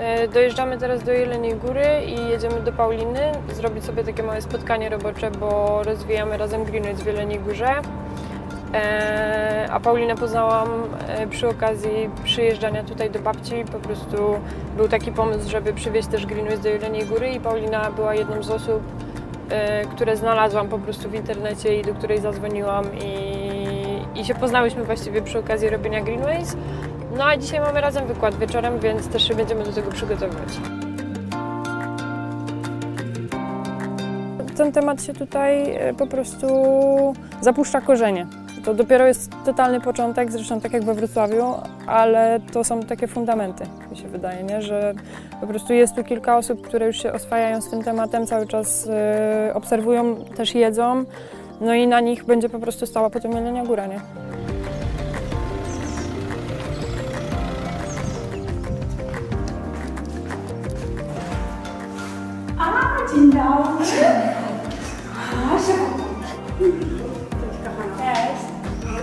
E, Dojeżdżamy teraz do Jeleniej Góry i jedziemy do Pauliny zrobić sobie takie małe spotkanie robocze, bo rozwijamy razem Greenwich w Jeleniej Górze. E, A Paulinę poznałam e, przy okazji przyjeżdżania tutaj do babci. Po prostu był taki pomysł, żeby przywieźć też Greenwich do Jeleniej Góry i Paulina była jedną z osób, które znalazłam po prostu w internecie i do której zadzwoniłam i, i się poznałyśmy właściwie przy okazji robienia Greenways. No a dzisiaj mamy razem wykład wieczorem, więc też się będziemy do tego przygotowywać. Ten temat się tutaj e, po prostu zapuszcza korzenie. To dopiero jest totalny początek, zresztą tak jak we Wrocławiu, ale to są takie fundamenty, mi się wydaje, nie? że po prostu jest tu kilka osób, które już się oswajają z tym tematem, cały czas e, obserwują, też jedzą, no i na nich będzie po prostu stała potem Jelenia Góra, nie? Dzień dobry. Proszę. Cześć.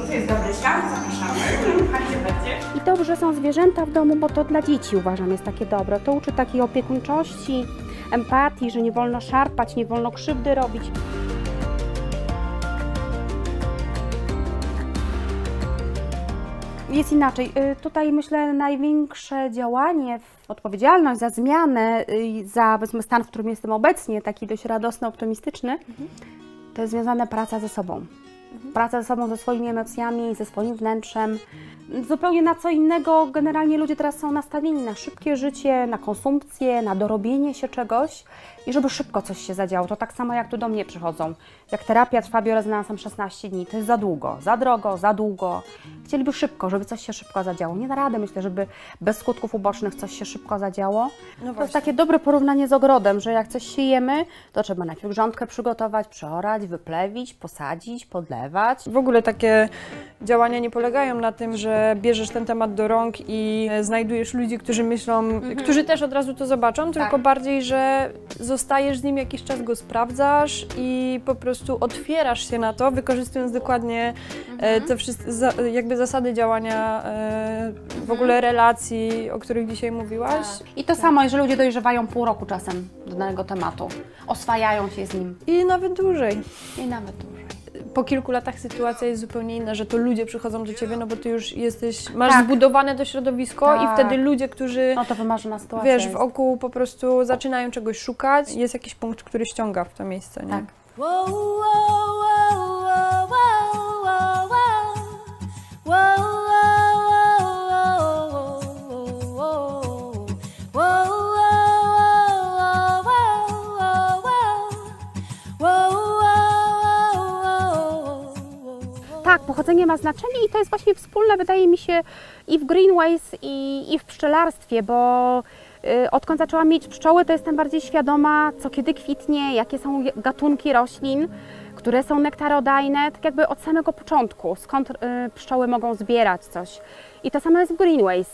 To jest dobry zapraszamy. Będzie. I dobrze są zwierzęta w domu, bo to dla dzieci uważam jest takie dobre. To uczy takiej opiekuńczości, empatii, że nie wolno szarpać, nie wolno krzywdy robić. Jest inaczej. Y, Tutaj myślę największe działanie, odpowiedzialność za zmianę, y, za powiedzmy stan, w którym jestem obecnie, taki dość radosny, optymistyczny, to jest związana praca ze sobą. Praca ze sobą, ze swoimi emocjami, ze swoim wnętrzem. Zupełnie na co innego generalnie ludzie teraz są nastawieni na szybkie życie, na konsumpcję, na dorobienie się czegoś i żeby szybko coś się zadziało. To tak samo jak tu do mnie przychodzą. Jak terapia trwa biorezonansem 16 dni, to jest za długo, za drogo, za długo. Chcieliby szybko, żeby coś się szybko zadziało. Nie da rady, myślę, żeby bez skutków ubocznych coś się szybko zadziało. No to jest takie dobre porównanie z ogrodem, że jak coś siejemy, to trzeba najpierw grządkę przygotować, przeorać, wyplewić, posadzić, podlewać. W ogóle takie działania nie polegają na tym, że bierzesz ten temat do rąk i znajdujesz ludzi, którzy myślą, którzy też od razu to zobaczą, tylko bardziej, że zostajesz z nim jakiś czas, go sprawdzasz i po prostu otwierasz się na to, wykorzystując dokładnie e, te wszystkie, za, jakby zasady działania e, w ogóle relacji, o których dzisiaj mówiłaś. I to samo, jeżeli ludzie dojrzewają pół roku czasem do danego tematu, oswajają się z nim. I nawet dłużej. i nawet dłużej. Po kilku latach sytuacja jest zupełnie inna, że to ludzie przychodzą do ciebie, no bo ty już jesteś, masz Tak. zbudowane to środowisko i Tak. wtedy ludzie, którzy No to wymarzona sytuacja wiesz, jest. wokół po prostu zaczynają czegoś szukać, jest jakiś punkt, który ściąga w to miejsce, nie? Tak. Whoa, whoa, pochodzenie ma znaczenie i to jest właśnie wspólne, wydaje mi się, i w Greenways, i, i w pszczelarstwie, bo y, odkąd zaczęłam mieć pszczoły, to jestem bardziej świadoma, co kiedy kwitnie, jakie są gatunki roślin, które są nektarodajne, tak jakby od samego początku, skąd y, pszczoły mogą zbierać coś. I to samo jest w Greenways.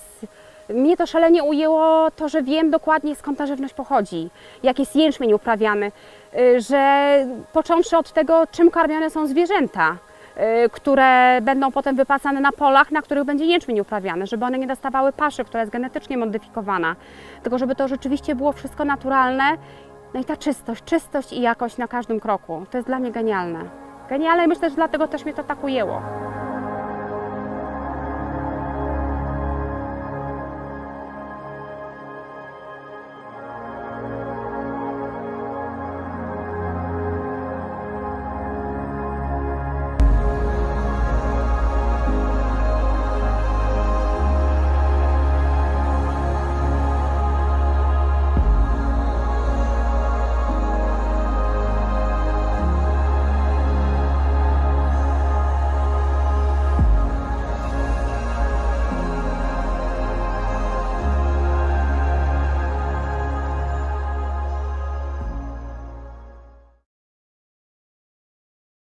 Mnie to szalenie ujęło to, że wiem dokładnie skąd ta żywność pochodzi, jak jest jęczmień uprawiany, y, że począwszy od tego, czym karmione są zwierzęta, które będą potem wypasane na polach, na których będzie jęczmień uprawiany, żeby one nie dostawały paszy, która jest genetycznie modyfikowana, tylko żeby to rzeczywiście było wszystko naturalne. No i ta czystość, czystość i jakość na każdym kroku, to jest dla mnie genialne. Genialne myślę, że dlatego też mnie to tak ujęło.